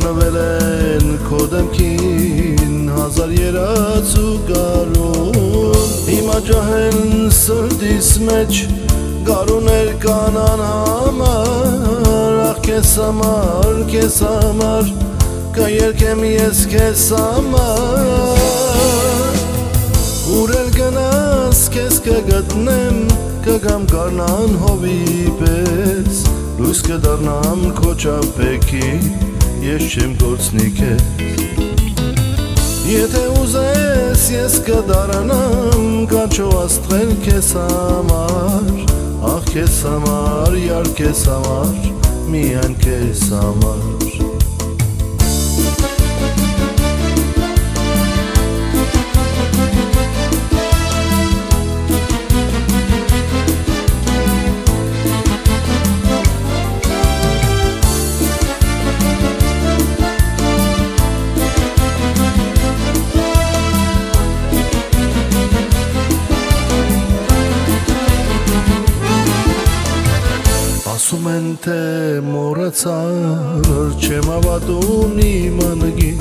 խառնվել են քո դեմքին հազար երազու կարում հիմա ջահել սրտիս մեջ Գարուներ կանան համար Ախ կեզ համար, կեզ համար Կայերքեմ ես կեզ համար Ուրել գնաս կեզ կգտնեմ Կգամ կարնան հովի պես Լույս կդարնամ քո ճապեքի Ես չեմ գործնի կեզ Եթե ուզես ես կդարանամ Կանչո աստղել կեզ համար Ախ քեզ համար, յար քեզ համար, միայն քեզ համար մորացար չեմ ավատում իմանգի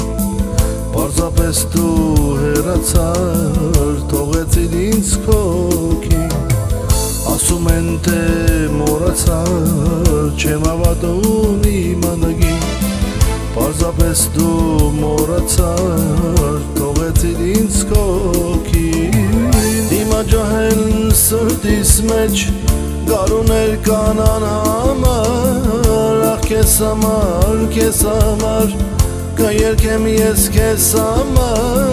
Պարզապես դու հերացար թողեցին ինձ քոքի Ասում են թե մորացար չեմ ավատում իմանգի Պարզապես դու մորացար թողեցին ինձ քոքի Հիմա ջահել սրտիս մեջ Գարուներ կանան համար համար, կեզ համար Կայերքեմ ես կեզ համար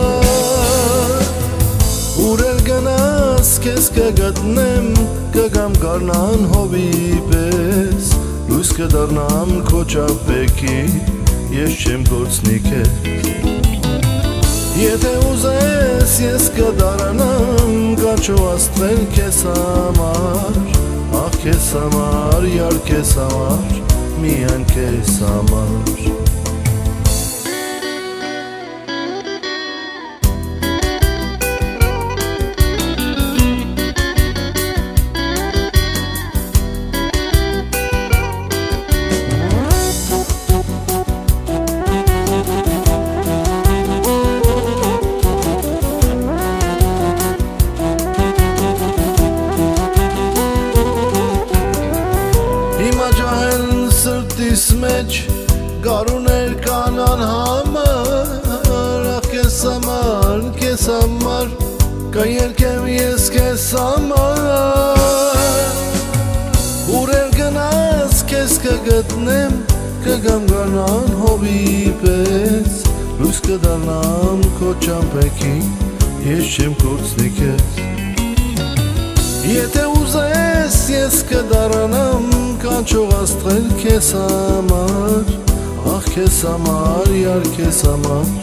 Ուրել գնաս կեզ կգտնեմ Կգամ կարնան հովի պես Լույս կդարնամ քո ճապեքի Ես չեմ գործնի կեզ Եթե ուզես ես կդարանամ Կանչո աստվել կեզ համար Ախ քեզ համար, յար քեզ համար, միայն քեզ համար Կգամ գանան հովի պես Լույս կդարնամ քո ճամպեքի Ես չեմ կործնի կեզ Եթե ուզես ես կդարանամ կանչող աստղել քեզ համար Ախ քեզ համար, յար քեզ համար,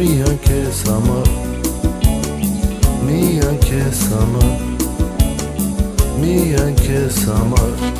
միայն քեզ համար Միայն քեզ համար, միայն քեզ համար